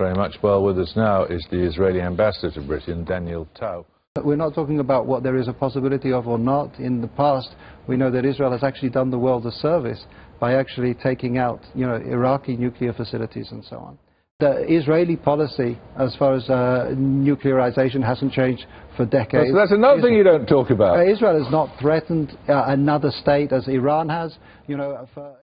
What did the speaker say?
very much. Well, with us now is the Israeli ambassador to Britain, Daniel Taub. We're not talking about what there is a possibility of or not. In the past, we know that Israel has actually done the world a service by actually taking out, you know, Iraqi nuclear facilities and so on. The Israeli policy, as far as uh, nuclearization, hasn't changed for decades. That's, that's another thing you don't talk about. Israel has not threatened uh, another state as Iran has. You know, for